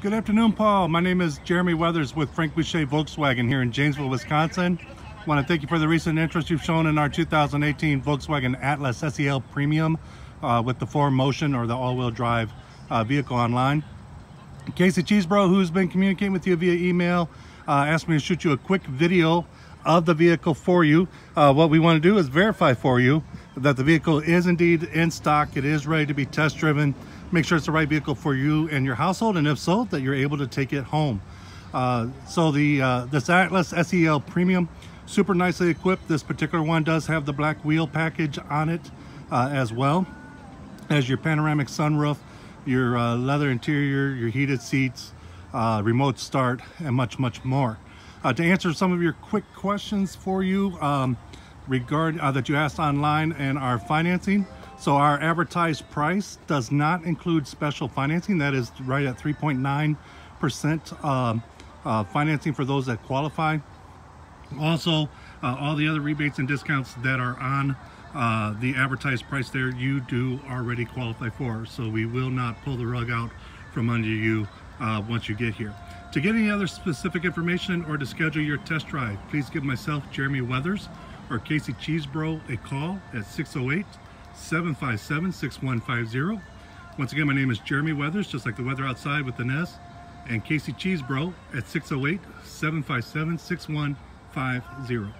Good afternoon, Paul. My name is Jeremy Weathers with Frank Boucher Volkswagen here in Janesville, Wisconsin. I want to thank you for the recent interest you've shown in our 2018 Volkswagen Atlas SEL Premium uh, with the 4Motion or the all-wheel drive uh, vehicle online. Kayce Chesebro, who's been communicating with you via email, uh, asked me to shoot you a quick video of the vehicle for you. Uh, what we want to do is verify for you that the vehicle is indeed in stock. It is ready to be test driven. Make sure it's the right vehicle for you and your household, and if so, that you're able to take it home. Uh, so the uh, this Atlas SEL Premium, super nicely equipped. This particular one does have the black wheel package on it uh, as well as your panoramic sunroof, your uh, leather interior, your heated seats, uh, remote start, and much, much more. Uh, to answer some of your quick questions for you um, regard uh, that you asked online and our financing. So our advertised price does not include special financing. That is right at 3.9% um, uh, financing for those that qualify. Also, uh, all the other rebates and discounts that are on uh, the advertised price there, you do already qualify for. So we will not pull the rug out from under you uh, once you get here. To get any other specific information or to schedule your test drive, please give myself, Jeremy Weathers, or Kayce Chesebro a call at 608-757-6150. Once again, my name is Jeremy Weathers, just like the weather outside with the Nez, and Kayce Chesebro at 608-757-6150.